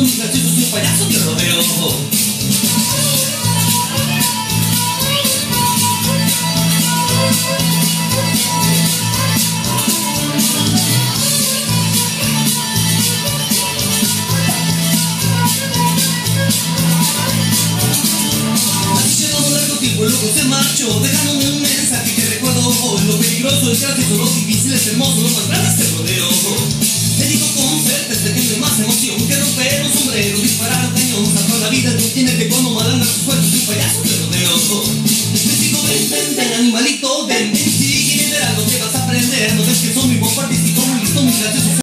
listo, muy gracioso, soy un payaso de rodeo. Así llegó largo tiempo, loco se marchó, dejándome un mensaje que recuerdo. Lo peligroso, el gracioso, lo difícil, es hermoso, lo más grande es el rodeo. Te digo con certeza que hay más emoción vida de un jinete cuando malanga sus cuerpos, un payaso de rodeo. Me digo, ven, ven, ven, animalito, ven, ven, sigue, ver algo que vas a aprender. No ves que soy muy buen artístico, muy listo, muy gracioso.